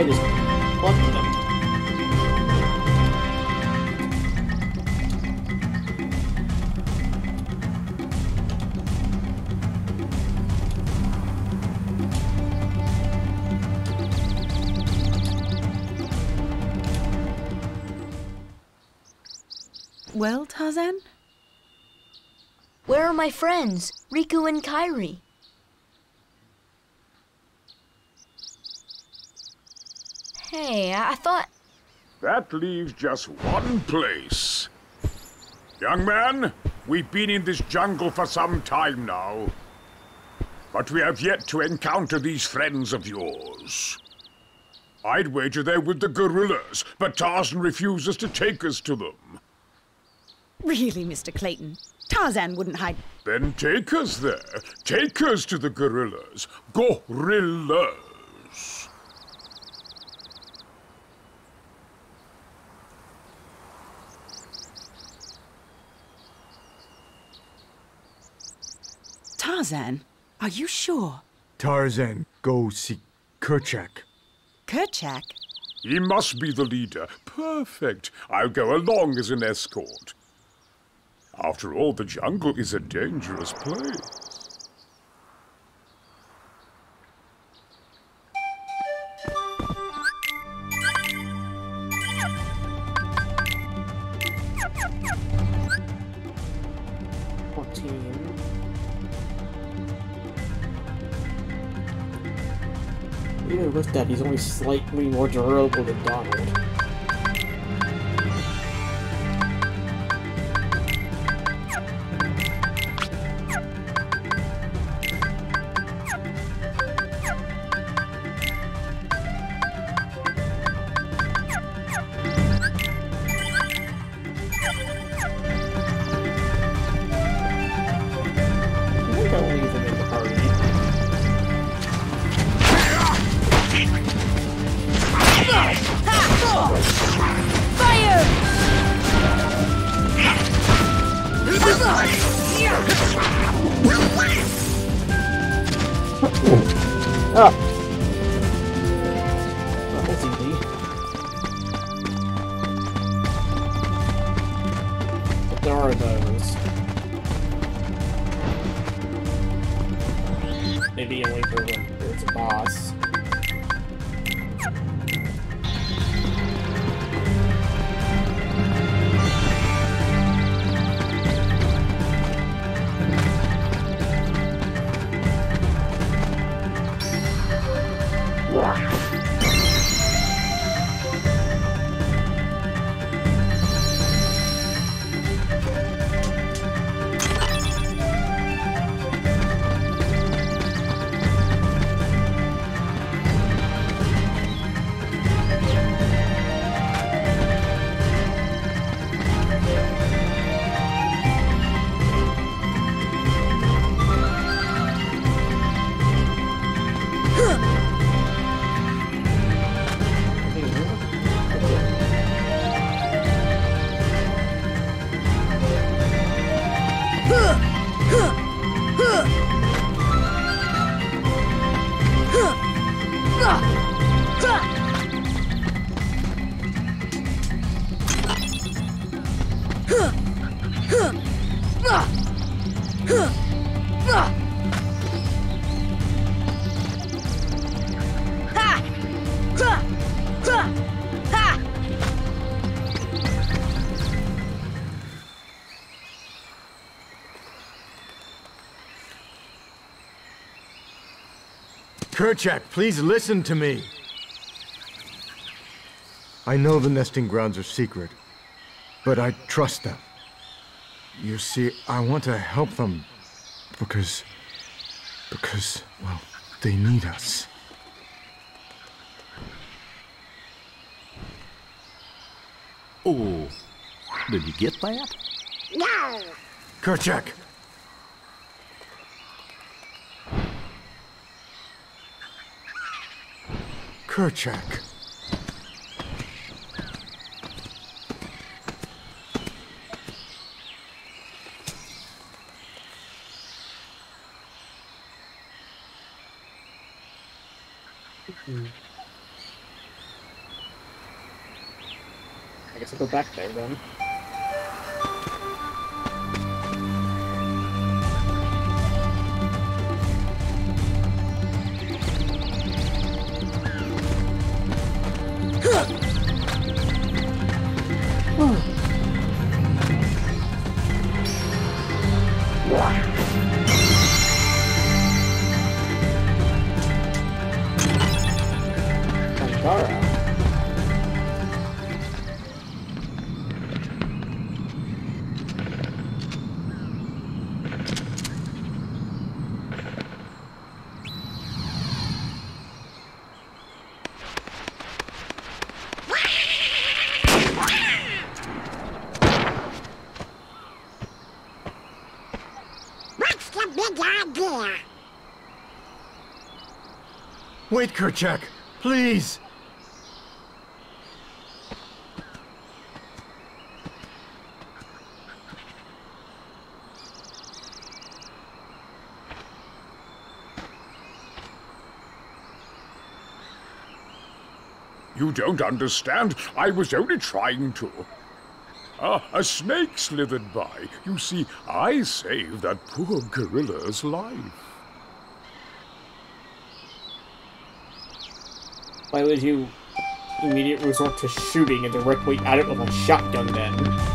I just plucked them. Well, Tarzan? Where are my friends, Riku and Kairi? Hey, I I thought. That leaves just one place. Young man, we've been in this jungle for some time now. But we have yet to encounter these friends of yours. I'd wager they're with the gorillas, but Tarzan refuses to take us to them. Really, Mr. Clayton? Tarzan wouldn't hide. Then take us there. Take us to the gorillas. Gorillas. Tarzan, are you sure? Tarzan, go see Kerchak. Kerchak? He must be the leader. Perfect. I'll go along as an escort. After all, the jungle is a dangerous place. Fourteen. Even with that, he's only slightly more durable than Donald. Those. Maybe only for when there's a boss. Kerchak, please listen to me. I know the nesting grounds are secret, but I trust them. You see, I want to help them because. because, well, they need us. Oh, did you get that? No! Kerchak! Kerchak. I guess I'll go back there then. Wait, Kerchak! Please! You don't understand. I was only trying to. Ah, a snake slithered by. You see, I saved that poor gorilla's life. Why would you immediately resort to shooting and directly at it with a shotgun then?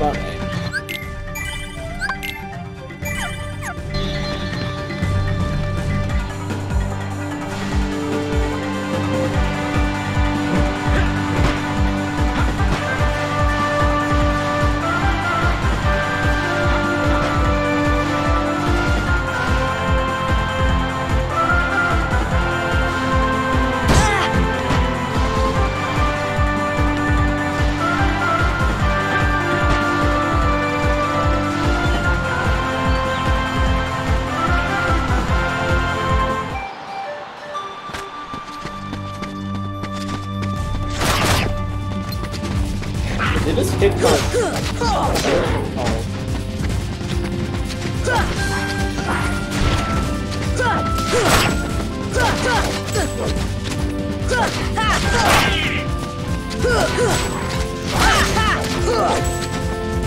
Let's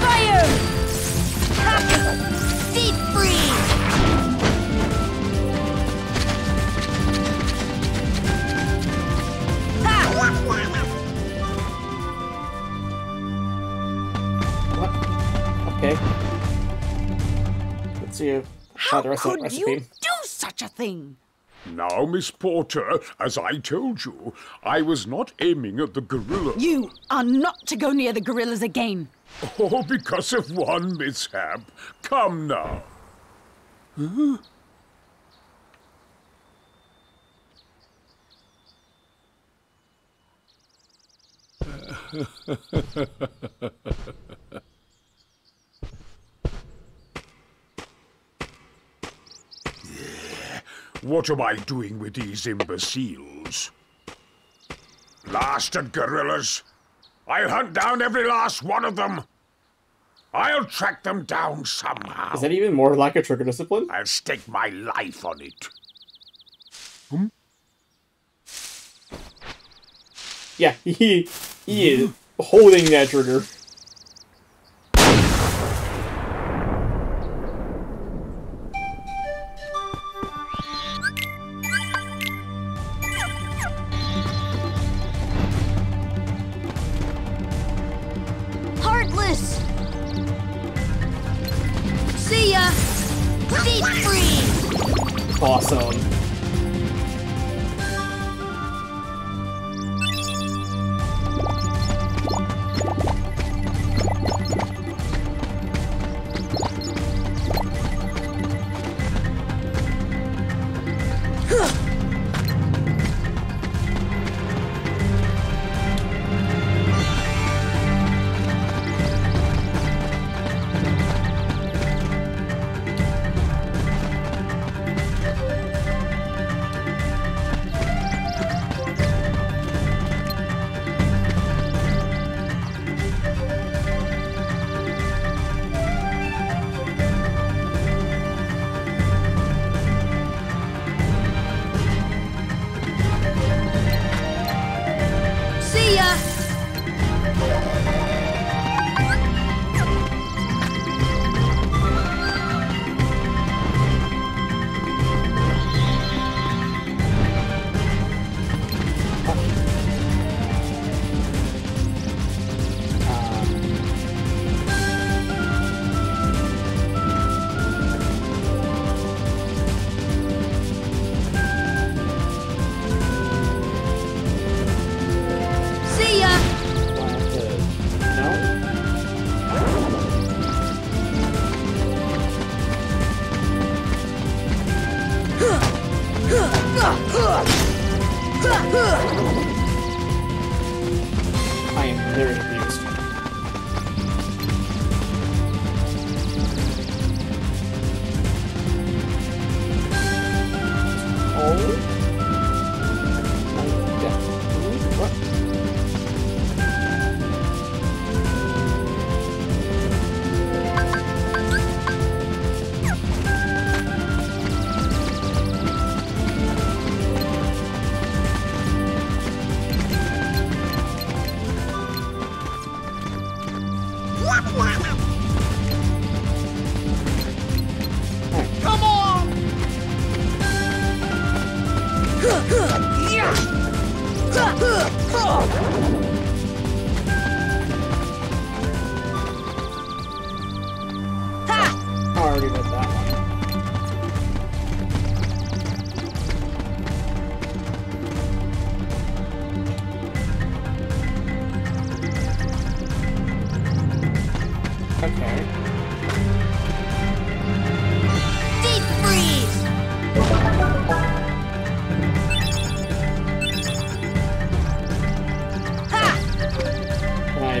Fire! Deep freeze! What? Okay. Let's see if How the rest of that could you do such a thing? Now, Miss Porter, as I told you, I was not aiming at the gorilla. You are not to go near the gorillas again. Oh, because of one mishap. Come now. What am I doing with these imbeciles? Blasted gorillas! I'll hunt down every last one of them! I'll track them down somehow. Is that even more lack of trigger discipline? I'll stake my life on it. Hmm? Yeah, he he is holding that trigger.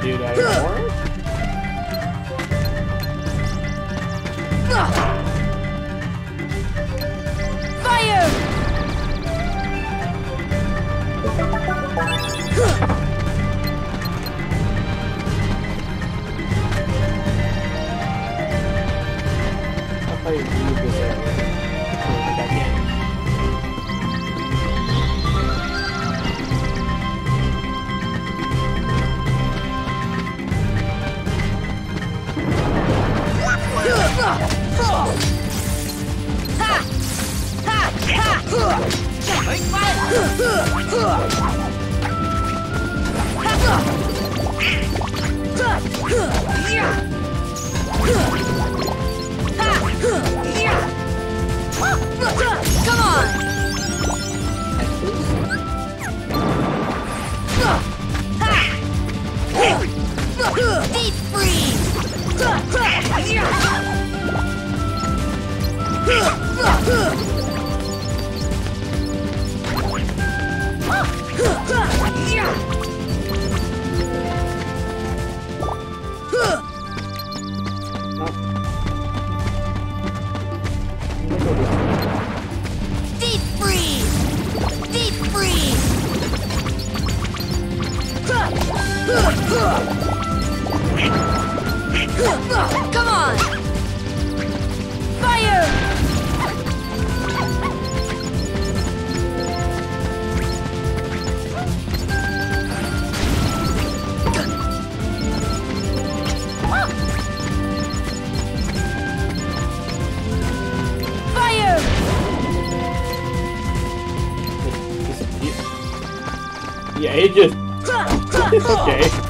Do that more? It just. Okay.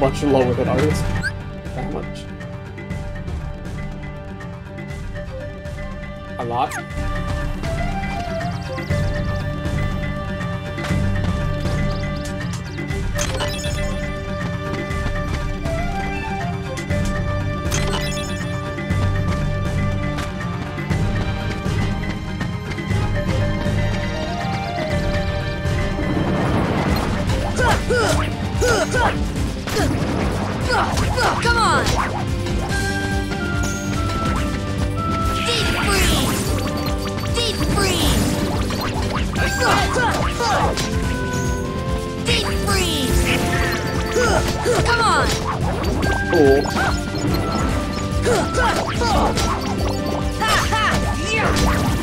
much lower than ours. That much? A lot? Fuck! Come on! Deep freeze! Deep freeze! Deep freeze! Come on! Oh. Ha ha! Yeah!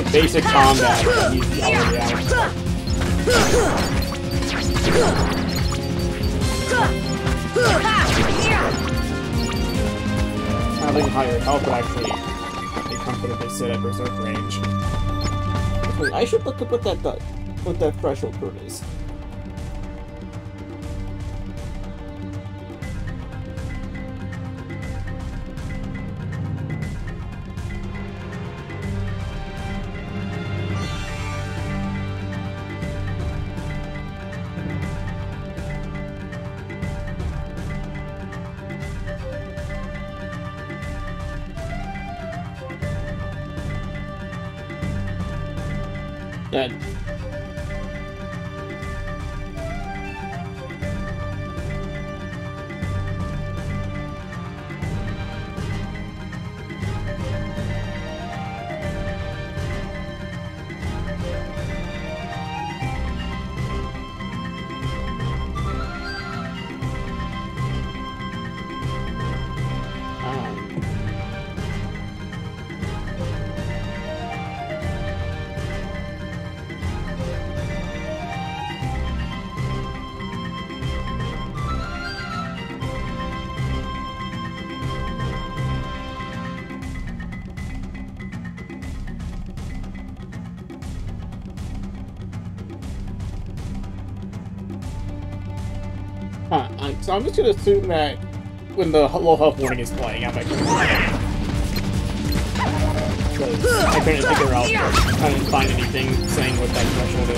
A basic combat. that higher health would actually they comfortably sit at berserk range. I should look up what that th- what that threshold code is. Dead. So I'm just gonna assume that when the low health warning is playing, I'm actually I couldn't figure out, I didn't find anything saying what that threshold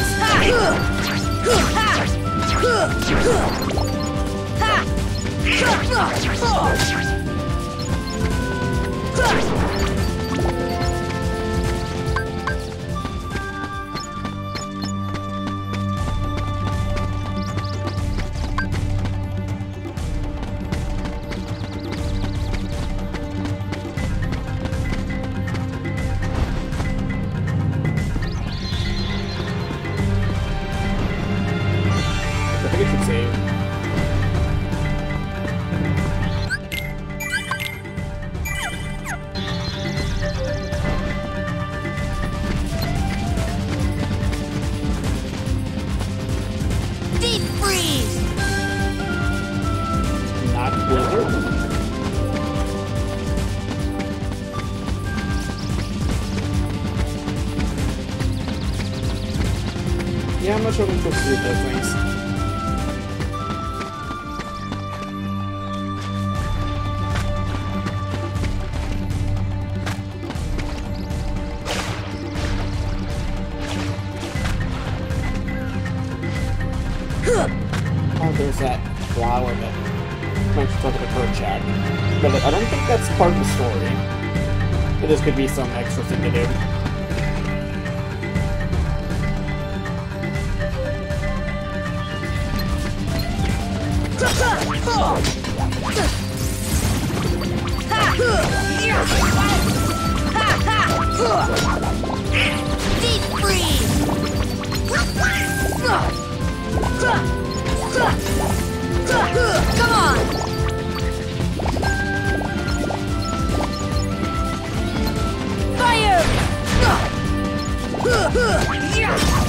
is. Not sure what I'm do those things. Oh, there's that flower that mentions over the bird chat. But I don't think that's part of the story. This could be some extra thing to do. Deep freeze! Come on! Fire! See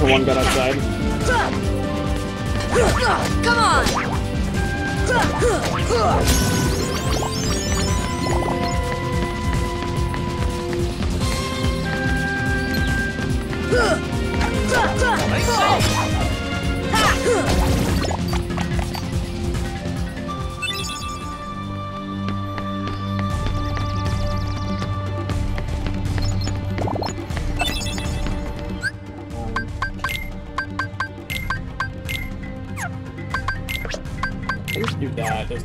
for one gun outside. Come on! Like.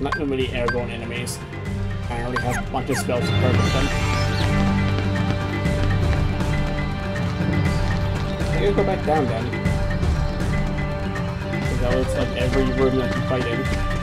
Not too many airborne enemies. I already have a bunch of spells to perfect them. I gotta go back down then. Because that was like every room that you fight in.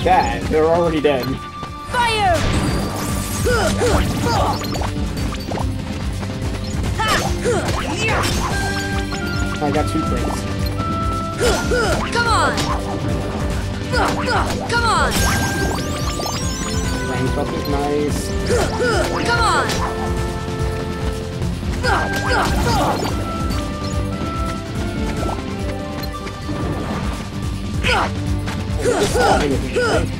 Do that? They're already dead. Fire! I got two drinks. Come on! Come on! Range up is nice. Come on! Just spawning with me,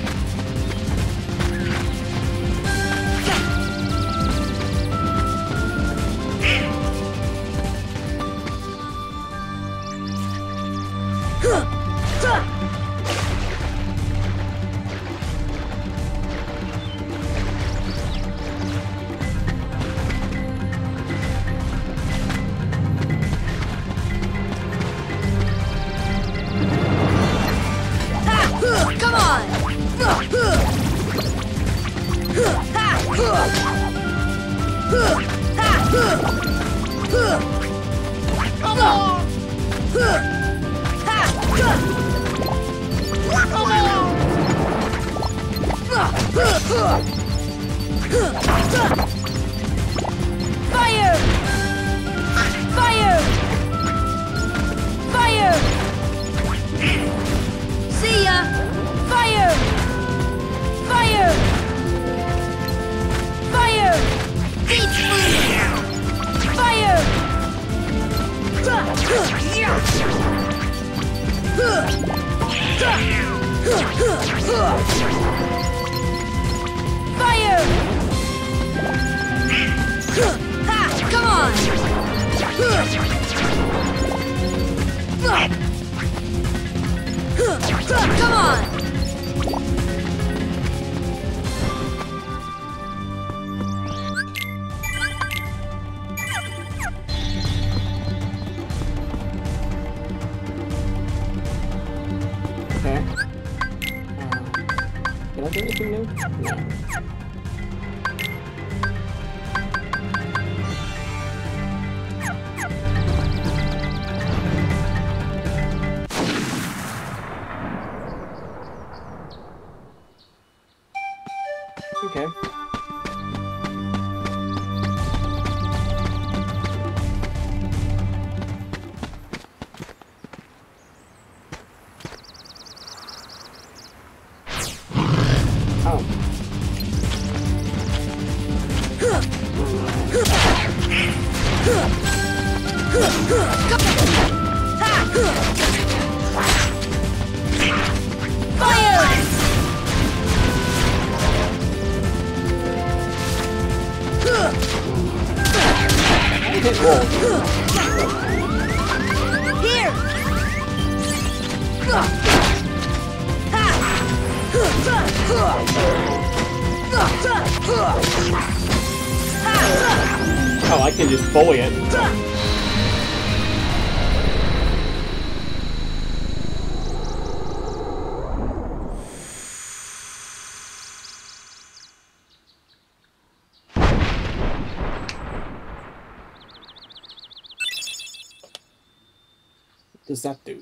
Oh. Does that do?